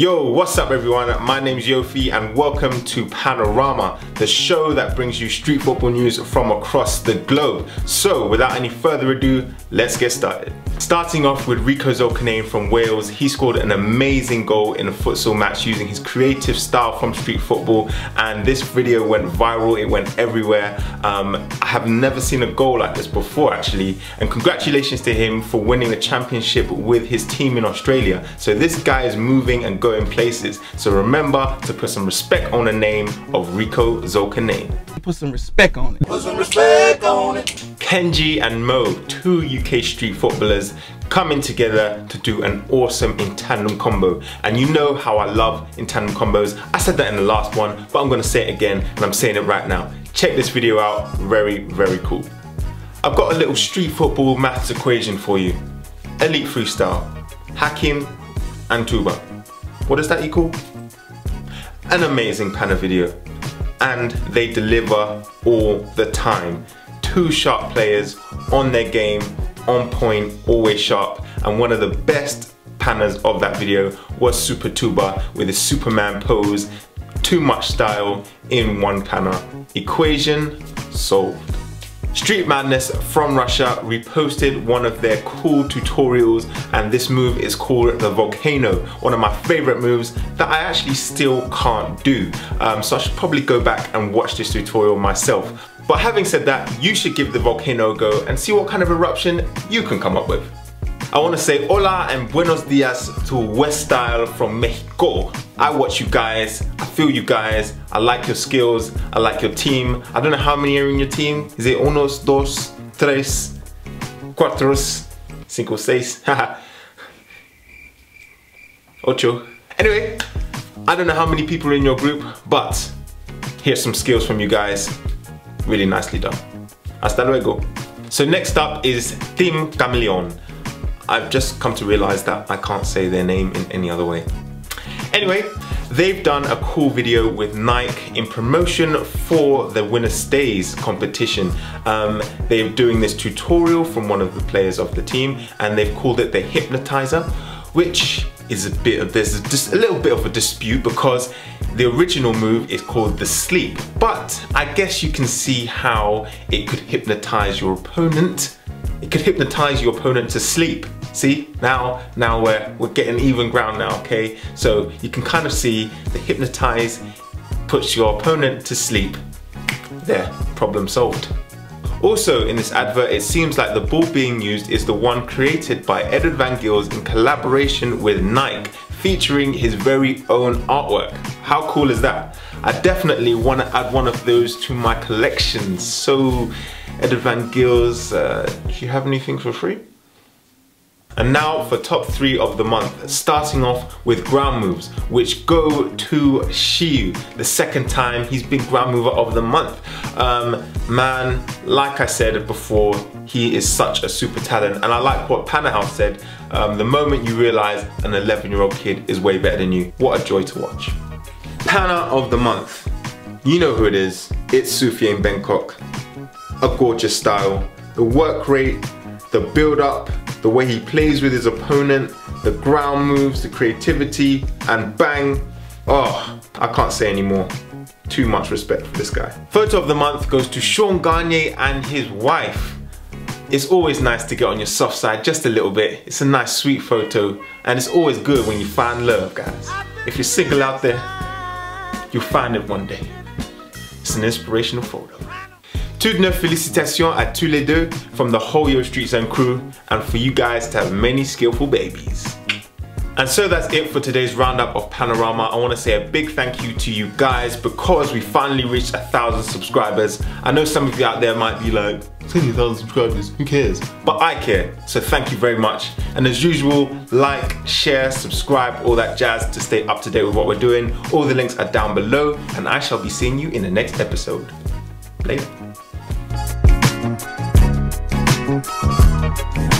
Yo, what's up everyone? My name's Yofi and welcome to Pannarama, the show that brings you street football news from across the globe. So without any further ado, let's get started. Starting off with Rico Zulkarnain from Wales, he scored an amazing goal in a futsal match using his creative style from street football and this video went viral, it went everywhere. Um, I have never seen a goal like this before actually and congratulations to him for winning the championship with his team in Australia. So this guy is moving and going places. So remember to put some respect on the name of Rico Zulkarnain. Put some respect on it. Put some respect on it. Kenji and Mo, two UK street footballers coming together to do an awesome in tandem combo. And you know how I love in tandem combos. I said that in the last one, but I'm gonna say it again and I'm saying it right now. Check this video out, very, very cool. I've got a little street football maths equation for you. Elite freestyle, Hakim and Touba. What does that equal? An amazing Panna video. And they deliver all the time. Two sharp players on their game, on point, always sharp. And one of the best pannas of that video was Super Touba with his Superman pose. Too much style in one panna. Equation solved. Street Madness from Russia reposted one of their cool tutorials and this move is called the Volcano, one of my favorite moves that I actually still can't do. Um, so I should probably go back and watch this tutorial myself. But having said that, you should give the Volcano a go and see what kind of eruption you can come up with. I want to say hola and buenos dias to Westyle from Mexico. I watch you guys, I feel you guys, I like your skills, I like your team. I don't know how many are in your team. Is it unos, dos, tres, cuatro, cinco, seis? Ocho. Anyway, I don't know how many people are in your group, but here's some skills from you guys. Really nicely done. Hasta luego. So next up is Team Chameleon. I've just come to realize that I can't say their name in any other way. Anyway, they've done a cool video with Nike in promotion for the Winner Stays competition. Um, they're doing this tutorial from one of the players of the team and they've called it the Hypnotizer, which is a bit of, there's just a little bit of a dispute because the original move is called the sleep. But I guess you can see how it could hypnotize your opponent. It could hypnotize your opponent to sleep. See, now, now we're, we're getting even ground now, okay? So you can kind of see the hypnotize puts your opponent to sleep. There, problem solved. Also in this advert, it seems like the ball being used is the one created by Edward Van Gils in collaboration with Nike, featuring his very own artwork. How cool is that? I definitely want to add one of those to my collection. So, Edward Van Gils, uh, do you have anything for free? And now for top three of the month, starting off with ground moves, which go to Shiou. The second time he's been ground mover of the month. Um, man, like I said before, he is such a super talent. And I like what Pannahouse said, um, the moment you realize an 11 year old kid is way better than you, what a joy to watch. Panna of the month, you know who it is, it's Soufiane Bencok. A gorgeous style, the work rate, the build up, the way he plays with his opponent, the ground moves, the creativity, and bang, oh, I can't say anymore. Too much respect for this guy. Photo of the month goes to Sean Garnier and his wife. It's always nice to get on your soft side just a little bit. It's a nice sweet photo and it's always good when you find love guys. If you're single out there, you'll find it one day. It's an inspirational photo. Toutes nos félicitations à tous les deux from the whole Yo Street Zone crew and for you guys to have many skillful babies. And so that's it for today's roundup of Pannarama. I want to say a big thank you to you guys because we finally reached a thousand subscribers. I know some of you out there might be like, 20,000 subscribers, who cares? But I care, so thank you very much. And as usual, like, share, subscribe, all that jazz to stay up to date with what we're doing. All the links are down below and I shall be seeing you in the next episode. Later. Música